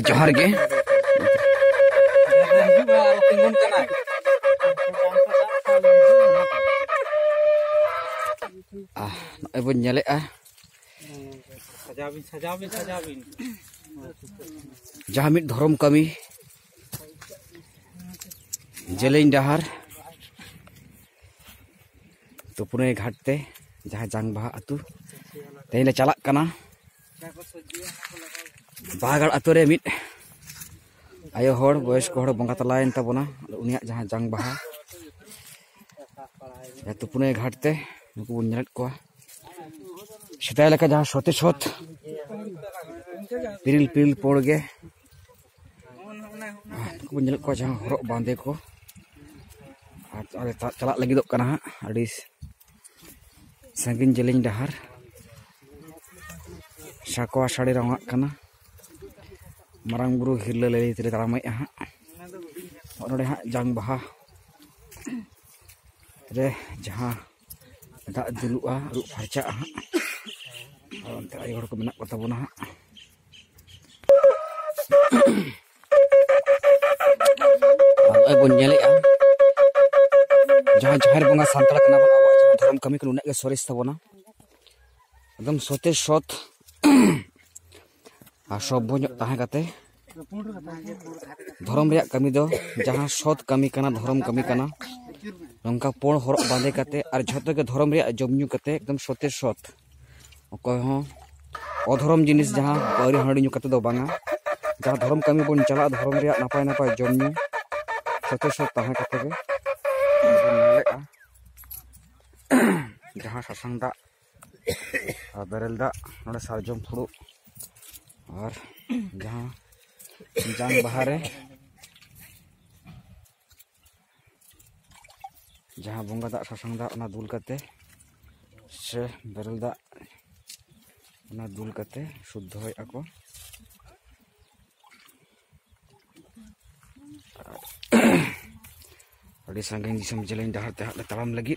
Johar ge. Ah, ibu nyale ah. Jamit dharam kami. Jelein dahar. Tupune ghatte jaha jang bah atu. Tehle chalak kana. Bagal atur ya mit. Ayo hor, boys kohor bangga terlain tapi puna unia jangan jang bah. Ya tu punya gharte, nuku bunjat kua. Sita elak jangan shoti short, Pil pil porge. Nuku bunjat kua jangan horok bande kua. Ada celak lagi dok karena, adis. Sangkin jeling dahar sakwa sari rong kana. Marang buru hilal lele tiri taramai ya ono deha jang baha. Re jaha. Tak dulu a ruk harca aha. Awan tak ayo ruk menak kota bunaha awan ay bun nyali aha. Jaha jaha ri bunga santara kana bun kami kelunak ya sore stabona Adam suatu shot. dharam kami ko unak ge soris tabona একদম সতে সৎ আর সভ্য nyok tahan kate ধরম ᱨᱮᱭᱟᱜ ᱠᱟᱹᱢᱤ ᱫᱚ ᱡᱟᱦᱟᱸ ᱥᱚᱛ ᱠᱟᱹᱢᱤ ᱠᱟᱱᱟ ᱫᱷᱚᱨᱚᱢ ᱠᱟᱹᱢᱤ ᱠᱟᱱᱟ ᱱᱚᱝᱠᱟ ᱯᱚᱲ ᱦᱚᱨᱚᱜ ᱵᱟᱸᱫᱮ ᱠᱟᱛᱮ ᱟᱨ ᱡᱷᱚᱛᱚ ᱜᱮ ᱫᱷᱚᱨᱚᱢ ᱨᱮᱭᱟᱜ ᱡᱚᱢ ᱧᱩ ᱠᱟᱛᱮ ᱮᱠᱫᱚᱢ ᱥᱚᱛᱮ ᱥᱚᱛ ᱚᱠᱚᱭ ᱦᱚᱸ অধরম জিনিস যাহা পাউরি হাঁড়ি ᱧᱩ ᱠᱟᱛᱮ ᱫᱚ ᱵᱟᱝᱟ ᱡᱟᱦᱟᱸ ᱫᱷᱚᱨᱚᱢ ᱠᱟᱹᱢᱤ ᱵᱚᱱ ᱪᱟᱞᱟᱜᱼᱟ ᱫᱷᱚᱨᱚᱢ ᱨᱮᱭᱟᱜ ᱱᱟᱯᱟᱭ ᱱᱟᱯᱟᱭ ᱡᱚᱢ ᱧᱩ ᱥᱚᱛᱮ ᱥᱚᱛ ᱛᱟᱦᱮᱸ ᱠᱟᱛᱮ ᱜᱮ ᱵᱚᱱ ᱧᱮᱞᱮᱜᱼᱟ ᱡᱟᱦᱟᱸ ᱥᱟᱥᱟᱝ ᱫᱟᱜ ಬೆರಲ್ದ ನೋಡ ಸರ್ಜಮ್ और जहाँ जान बाहर है, जहाँ बंगा दा, सासंग दा दूल करते, से बेरल दा दूल करते, शुद्ध हो आको अभी संगे जिसम जलें डहर ते लगी।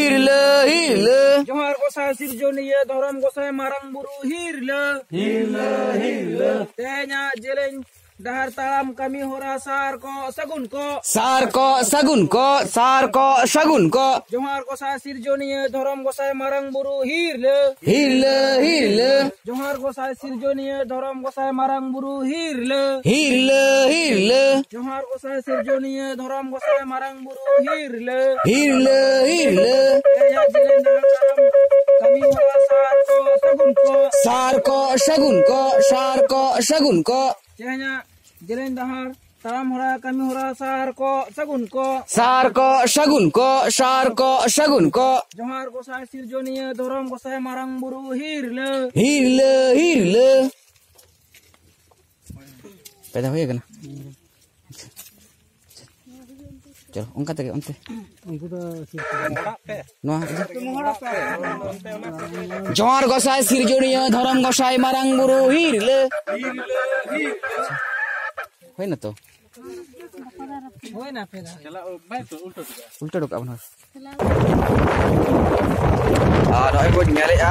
Hirle hirle. Johar joniye, sirjonia ko gosai marang buru hirle. Hirle hirle. Tenya jeleng Dahar talam kami hora sar ko sagun ko. Sar ko sagun ko, sar ko sagun ko. Johar ko sa joniye, dhoram ko saya marang buru hirle. Hirle hirle. Johar ko sa joniye, dhoram ko saya marang buru hirle. Hirle hirle. Johar ko sa joniye, dhoram ko saya marang buru hirle. Hirle hirle. sagun ko sar ko sagun ko cehnya jelen dahar Salam hora kami hora sar ko sagun ko sar ko sagun ko sar ko sagun ko Johar ko sai sir joniya dorom ko sai marang buru hirle hirle hirle पैदा हुई है ना চলো অঙ্কা থেকে অন্তে জর গসায় সিরজনীয় ধরম গসায় মারাং বুরু হিরলে হয় না তো উল্টো আপনার আর মেলেয়া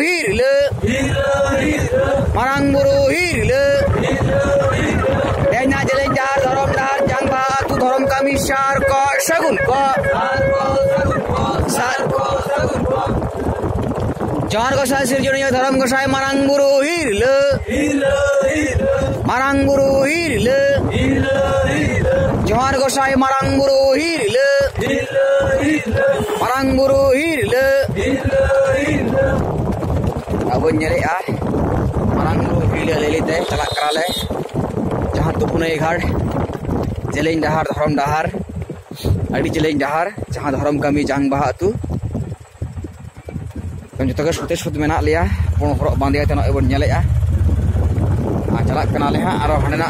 Hirle Marang Buru Hirle Denya Jeleng Jahar Dharam Dahar Jangba Tu Dharam Kami Syar Ko Sagun Ko Sar Ko Sagun Ko Johar Gosai Sirjonia Dharam Gosai Marang Buru Hirle Marang Buru Hirle Johar Gosai Marang Buru Hirle Marang Buru Hirle Abun nyari ah. Marang Buru Hirle lele teh celak kerale Jahat tu punai ghar Jeleng dahar dharam dahar. Adi jeleng dahar Jahan dharam kami jang bahak tu. Kan jota ke sute sute menak liya Pun horok bandia tenok ibun nyali ah. Ah celak kenal ha Arah hana